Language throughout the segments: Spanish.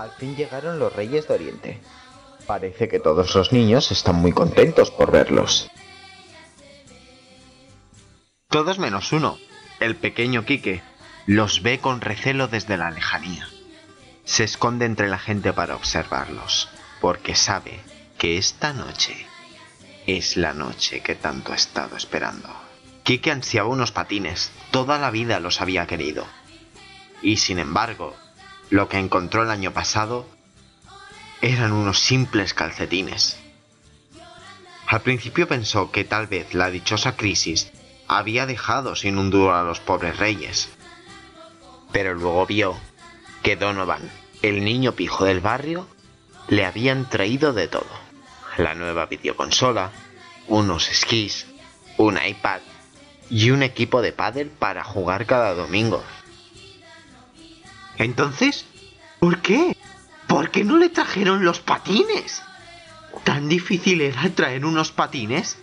Al fin llegaron los Reyes de Oriente. Parece que todos los niños están muy contentos por verlos. Todos menos uno, el pequeño Quique, los ve con recelo desde la lejanía. Se esconde entre la gente para observarlos, porque sabe que esta noche es la noche que tanto ha estado esperando. Quique ansiaba unos patines, toda la vida los había querido. Y sin embargo, lo que encontró el año pasado eran unos simples calcetines. Al principio pensó que tal vez la dichosa crisis había dejado sin un duro a los pobres reyes. Pero luego vio que Donovan, el niño pijo del barrio, le habían traído de todo. La nueva videoconsola, unos esquís, un iPad y un equipo de pádel para jugar cada domingo. Entonces, ¿por qué? ¿Por qué no le trajeron los patines? ¿Tan difícil era traer unos patines?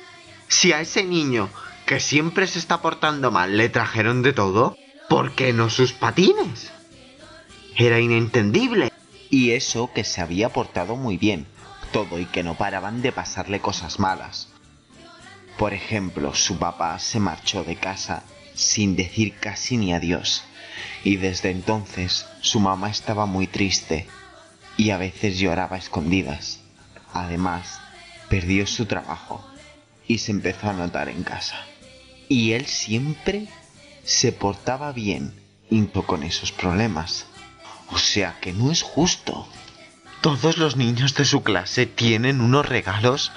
Si a ese niño que siempre se está portando mal le trajeron de todo, ¿por qué no sus patines? Era inentendible. Y eso que se había portado muy bien, todo y que no paraban de pasarle cosas malas. Por ejemplo, su papá se marchó de casa sin decir casi ni adiós, y desde entonces su mamá estaba muy triste y a veces lloraba a escondidas. Además, perdió su trabajo y se empezó a notar en casa. Y él siempre se portaba bien, junto con esos problemas. O sea que no es justo. Todos los niños de su clase tienen unos regalos.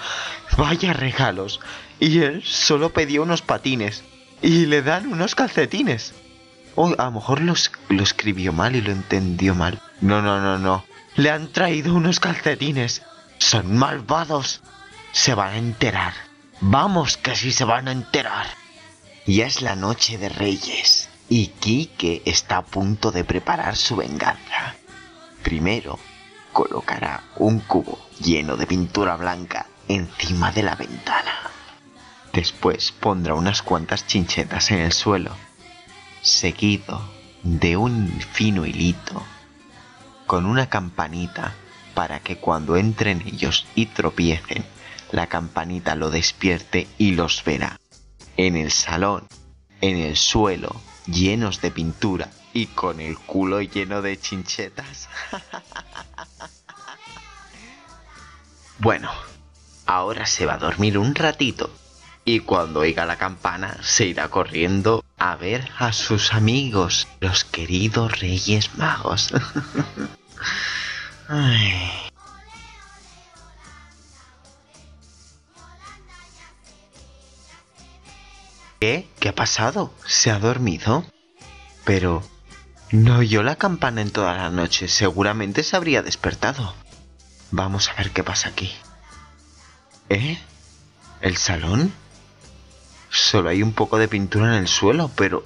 Vaya regalos. Y él solo pedía unos patines. Y le dan unos calcetines. O a lo mejor lo, lo escribió mal y lo entendió mal. No, no, no, no. Le han traído unos calcetines. Son malvados. Se van a enterar. Vamos, que sí se van a enterar. Ya es la noche de Reyes y Kike está a punto de preparar su venganza. Primero, colocará un cubo lleno de pintura blanca encima de la ventana. Después pondrá unas cuantas chinchetas en el suelo, seguido de un fino hilito con una campanita para que cuando entren ellos y tropiecen, la campanita lo despierte y los verá. En el salón, en el suelo, llenos de pintura y con el culo lleno de chinchetas. bueno, ahora se va a dormir un ratito y cuando oiga la campana se irá corriendo a ver a sus amigos, los queridos Reyes Magos. ¿Qué? ¿Qué ha pasado? ¿Se ha dormido? Pero... No oyó la campana en toda la noche. Seguramente se habría despertado. Vamos a ver qué pasa aquí. ¿Eh? ¿El salón? Solo hay un poco de pintura en el suelo, pero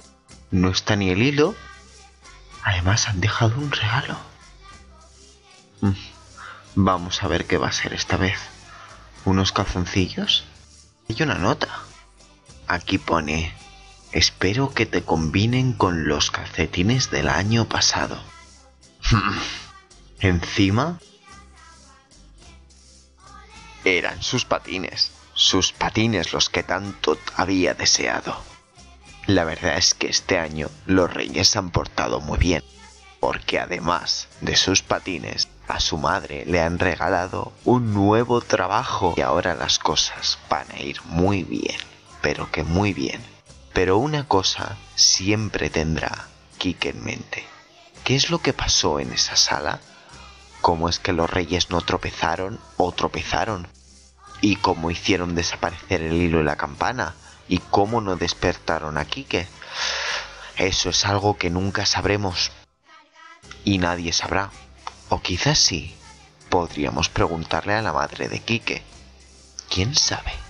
no está ni el hilo. Además han dejado un regalo. Mm, vamos a ver qué va a ser esta vez. ¿Unos calzoncillos? Hay una nota. Aquí pone, espero que te combinen con los calcetines del año pasado. Encima eran sus patines, sus patines los que tanto había deseado. La verdad es que este año los reyes han portado muy bien, porque además de sus patines, a su madre le han regalado un nuevo trabajo y ahora las cosas van a ir muy bien pero que muy bien. Pero una cosa siempre tendrá Kike en mente. ¿Qué es lo que pasó en esa sala? ¿Cómo es que los reyes no tropezaron o tropezaron? ¿Y cómo hicieron desaparecer el hilo y la campana? ¿Y cómo no despertaron a Kike? Eso es algo que nunca sabremos. Y nadie sabrá. O quizás sí. Podríamos preguntarle a la madre de Kike. ¿Quién sabe?